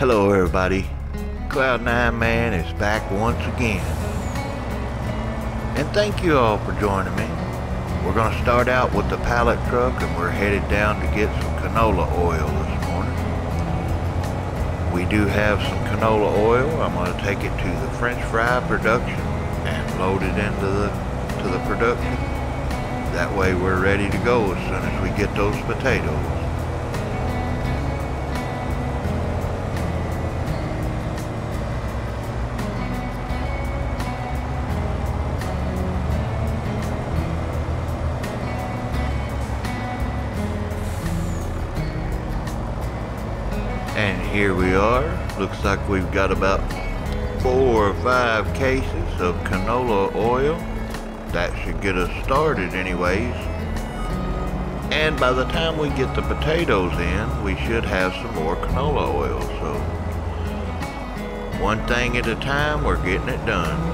Hello, everybody. Cloud9 Man is back once again. And thank you all for joining me. We're going to start out with the pallet truck and we're headed down to get some canola oil this morning. We do have some canola oil. I'm going to take it to the French fry production and load it into the, to the production. That way we're ready to go as soon as we get those potatoes. Here we are. Looks like we've got about four or five cases of canola oil. That should get us started anyways. And by the time we get the potatoes in, we should have some more canola oil. So one thing at a time, we're getting it done.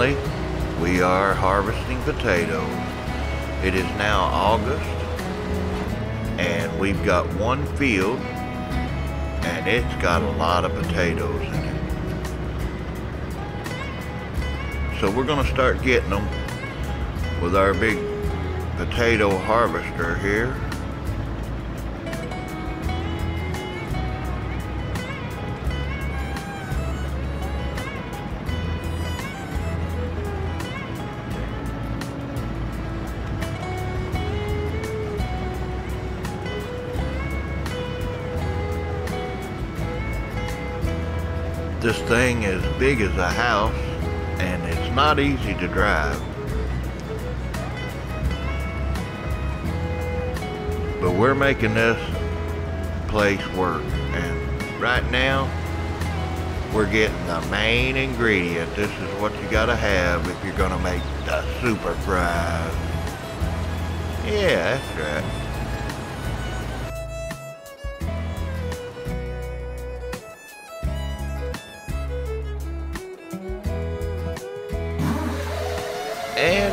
We are harvesting potatoes. It is now August, and we've got one field, and it's got a lot of potatoes in it. So we're going to start getting them with our big potato harvester here. This thing is big as a house and it's not easy to drive. But we're making this place work and right now we're getting the main ingredient. This is what you gotta have if you're gonna make the super fries. Yeah, that's right.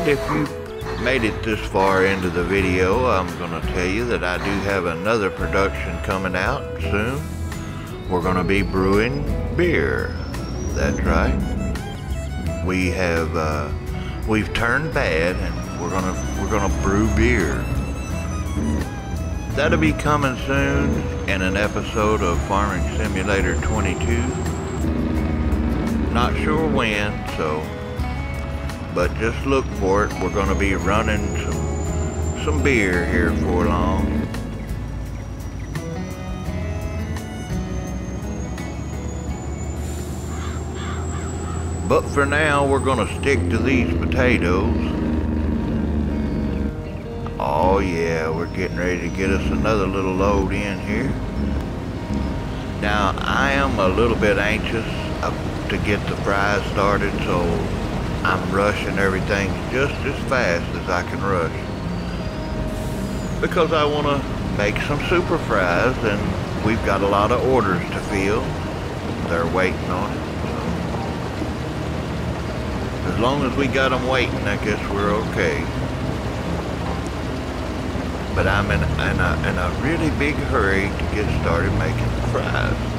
If you made it this far into the video, I'm going to tell you that I do have another production coming out soon. We're going to be brewing beer. That's right. We have uh, we've turned bad, and we're gonna we're gonna brew beer. That'll be coming soon in an episode of Farming Simulator 22. Not sure when, so but just look for it. We're going to be running some some beer here for long. But for now, we're going to stick to these potatoes. Oh yeah, we're getting ready to get us another little load in here. Now, I am a little bit anxious uh, to get the fries started, so I'm rushing everything just as fast as I can rush. Because I want to make some super fries and we've got a lot of orders to fill. They're waiting on it. So as long as we got them waiting, I guess we're okay. But I'm in, in, a, in a really big hurry to get started making fries.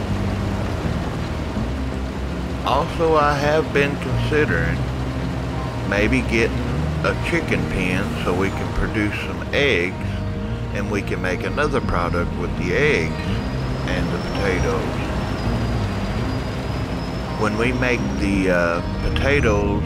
Also, I have been considering maybe getting a chicken pen so we can produce some eggs and we can make another product with the eggs and the potatoes. When we make the uh, potatoes,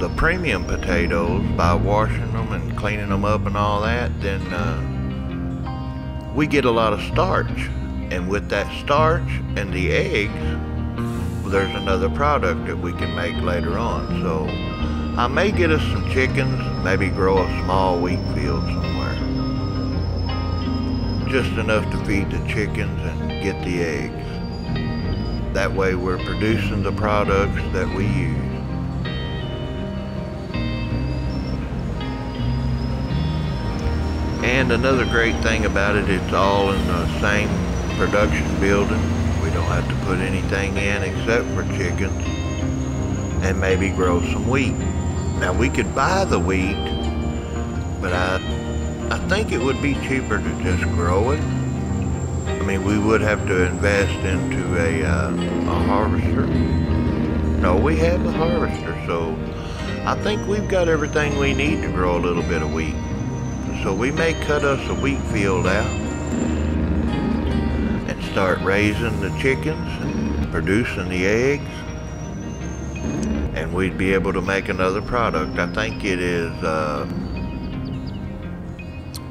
the premium potatoes, by washing them and cleaning them up and all that, then uh, we get a lot of starch. And with that starch and the eggs, there's another product that we can make later on. So I may get us some chickens, maybe grow a small wheat field somewhere. Just enough to feed the chickens and get the eggs. That way we're producing the products that we use. And another great thing about it, it's all in the same production building. We don't have to put anything in except for chickens. and maybe grow some wheat. Now we could buy the wheat, but I, I think it would be cheaper to just grow it. I mean, we would have to invest into a, uh, a harvester. No, we have a harvester, so I think we've got everything we need to grow a little bit of wheat. So we may cut us a wheat field out and start raising the chickens and producing the eggs. And we'd be able to make another product. I think it is, uh,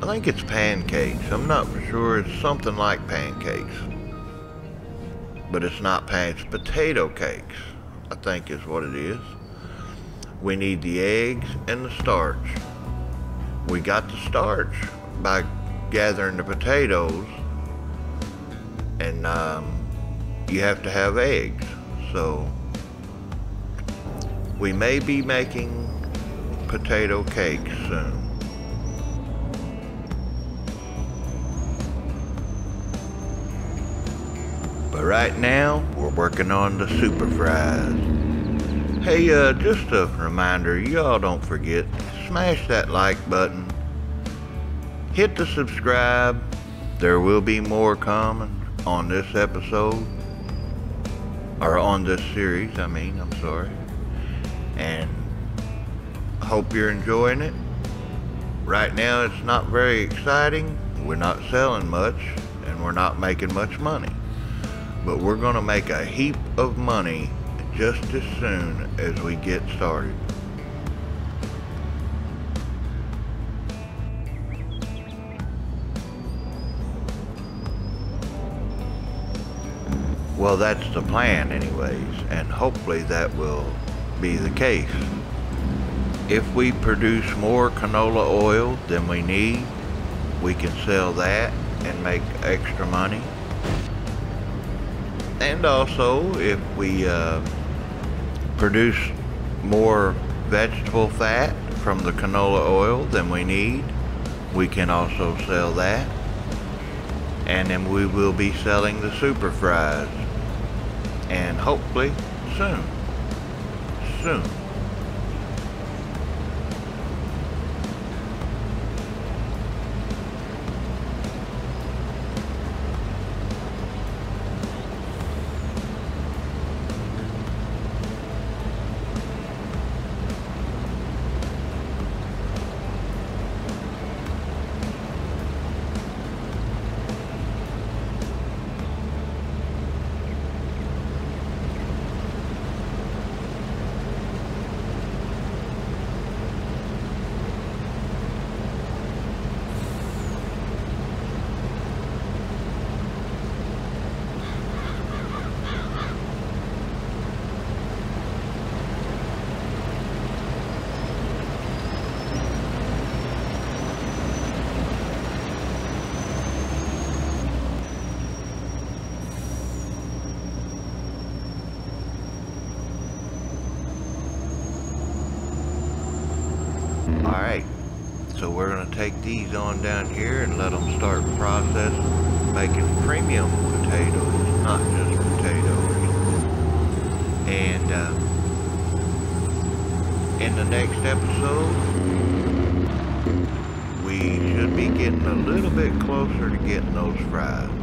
I think it's pancakes. I'm not sure. It's something like pancakes. But it's not it's potato cakes, I think is what it is. We need the eggs and the starch. We got the starch by gathering the potatoes and um, you have to have eggs. So we may be making potato cakes soon. But right now, we're working on the super fries. Hey, uh, just a reminder, y'all don't forget, smash that like button. Hit the subscribe. There will be more coming on this episode. Or on this series, I mean, I'm sorry. And hope you're enjoying it. Right now, it's not very exciting. We're not selling much, and we're not making much money. But we're going to make a heap of money just as soon as we get started. Well, that's the plan anyways, and hopefully that will be the case. If we produce more canola oil than we need, we can sell that and make extra money. And also, if we uh, produce more vegetable fat from the canola oil than we need. We can also sell that. And then we will be selling the super fries. And hopefully soon. Soon. Alright, so we're going to take these on down here and let them start processing, making premium potatoes, not just potatoes. And uh, in the next episode, we should be getting a little bit closer to getting those fries.